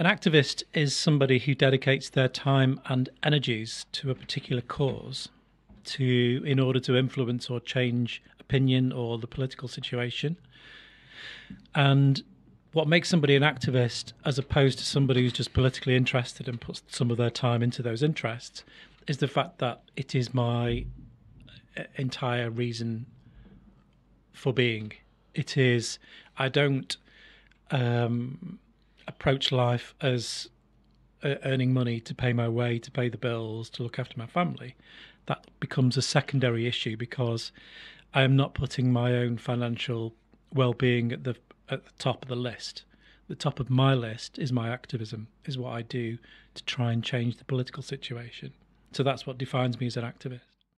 An activist is somebody who dedicates their time and energies to a particular cause to in order to influence or change opinion or the political situation. And what makes somebody an activist as opposed to somebody who's just politically interested and puts some of their time into those interests is the fact that it is my uh, entire reason for being. It is, I don't um, approach life as uh, earning money to pay my way, to pay the bills, to look after my family. That becomes a secondary issue because I am not putting my own financial well-being at the at the top of the list. The top of my list is my activism, is what I do to try and change the political situation. So that's what defines me as an activist.